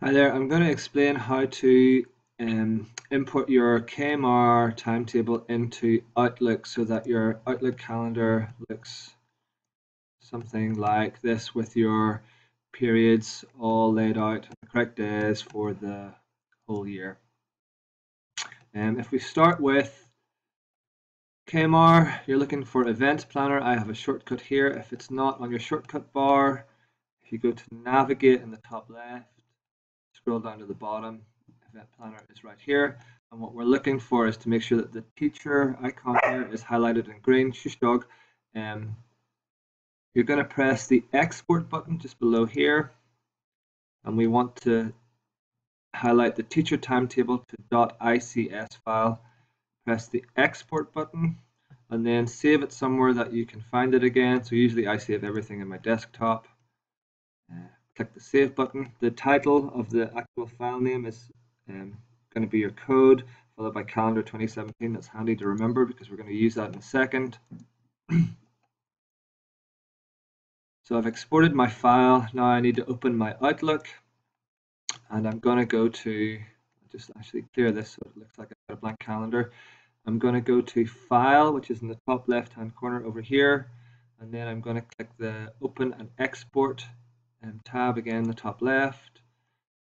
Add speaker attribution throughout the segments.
Speaker 1: Hi there, I'm going to explain how to um, import your Kamar timetable into Outlook so that your Outlook calendar looks something like this with your periods all laid out on the correct days for the whole year. And um, if we start with Kamar, you're looking for Event Planner. I have a shortcut here. If it's not on your shortcut bar, if you go to Navigate in the top left, scroll down to the bottom, event planner is right here. And what we're looking for is to make sure that the teacher icon here is highlighted in green, shush dog. Um, you're going to press the export button just below here. And we want to highlight the teacher timetable to .ics file. Press the export button and then save it somewhere that you can find it again. So usually I save everything in my desktop. Uh, click the save button. The title of the actual file name is um, going to be your code followed by calendar 2017. That's handy to remember because we're going to use that in a second. so I've exported my file. Now I need to open my Outlook and I'm going to go to just actually clear this so it looks like I've got a blank calendar. I'm going to go to File, which is in the top left hand corner over here, and then I'm going to click the Open and Export um, tab again, the top left.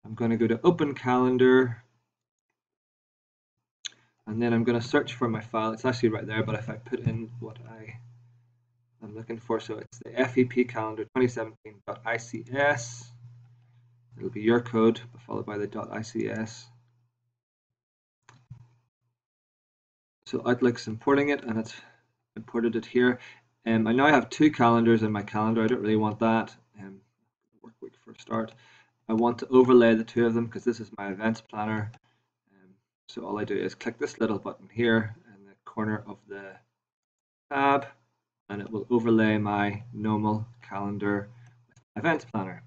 Speaker 1: I'm going to go to Open Calendar, and then I'm going to search for my file. It's actually right there, but if I put in what I am looking for, so it's the FEP calendar 2017.ics. It'll be your code followed by the .ics. So Outlook's importing it, and it's imported it here. Um, I now have two calendars in my calendar. I don't really want that. Um, for start. I want to overlay the two of them because this is my events planner. Um, so all I do is click this little button here in the corner of the tab and it will overlay my normal calendar with events planner.